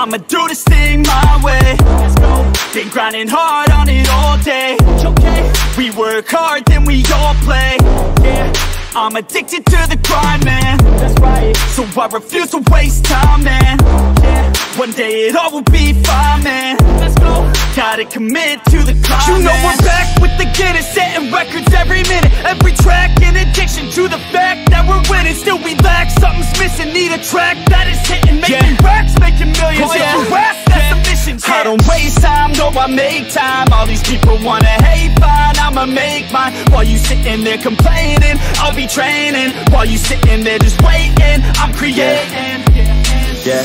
I'ma do this thing my way. Been grinding hard on it all day. We work hard, then we all play. I'm addicted to the grind, man. So I refuse to waste time, man. Yeah. One day it all will be fine, man. Let's go. Gotta commit to the climb. You know we're back with the Guinness, setting records every minute, every track. In addiction to the fact that we're winning, still we lack something's missing. Need a track that is hitting, making racks, making millions. Oh, If yeah. ask, that's the mission. I don't waste time, no, I make time. All these people wanna hate, fine, I'ma make mine. While you sitting there complaining, I'll be training. While you sitting there just waiting, I'm creating. Yeah.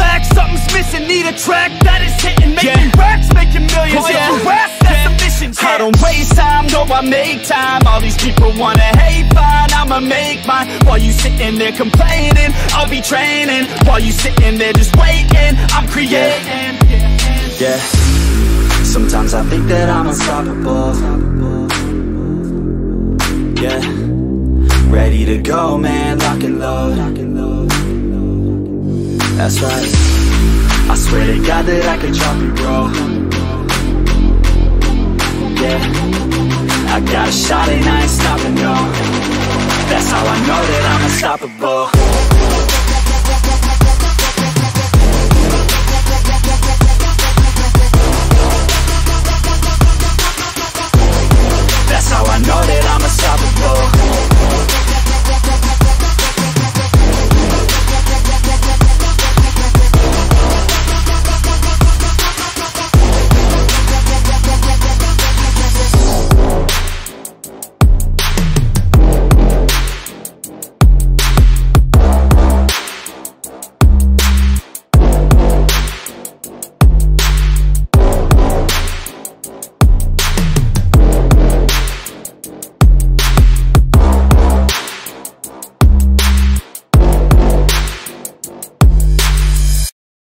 something's missing. Need a track that is hitting, making racks, making millions. Oh, yeah. Ask, that's the mission. I don't waste time, no, I make time. All these people wanna hate, fine, I'ma make mine. While you sitting there complaining, I'll be training. While you sitting there just waiting, I'm creating. Yeah. Sometimes I think that I'm unstoppable. Yeah. Ready to go, man, lock and load. That's right. I swear to God that I could drop you, bro. Yeah. I got a shot and I ain't stopping, no. That's how I know that I'm unstoppable.